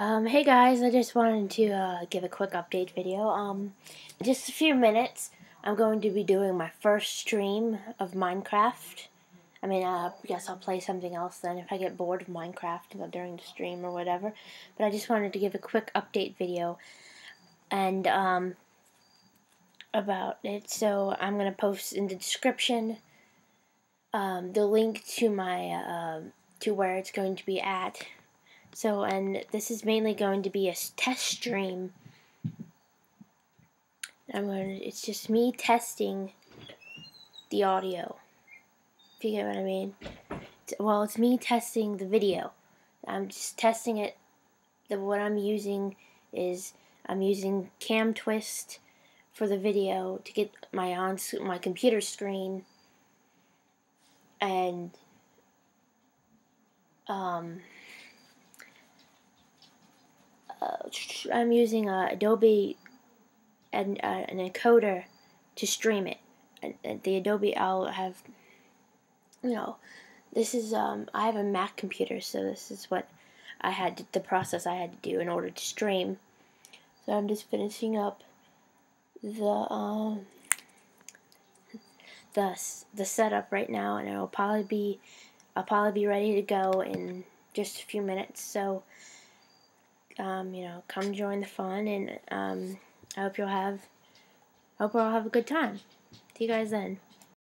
Um, hey guys, I just wanted to uh, give a quick update video. Um, just a few minutes, I'm going to be doing my first stream of Minecraft. I mean, uh, I guess I'll play something else then if I get bored of Minecraft during the stream or whatever. But I just wanted to give a quick update video and um, about it. So I'm going to post in the description um, the link to my uh, to where it's going to be at. So, and this is mainly going to be a test stream. I'm to, it's just me testing the audio. If you get what I mean. Well, it's me testing the video. I'm just testing it. The, what I'm using is I'm using CamTwist for the video to get my on my computer screen and um uh, I'm using uh, Adobe and uh, an encoder to stream it. And, the Adobe, I'll have, you know, this is um, I have a Mac computer, so this is what I had to, the process I had to do in order to stream. So I'm just finishing up the um the the setup right now, and it'll probably be I'll probably be ready to go in just a few minutes. So um, you know, come join the fun, and um, I hope you'll have, hope you'll have a good time. See you guys then.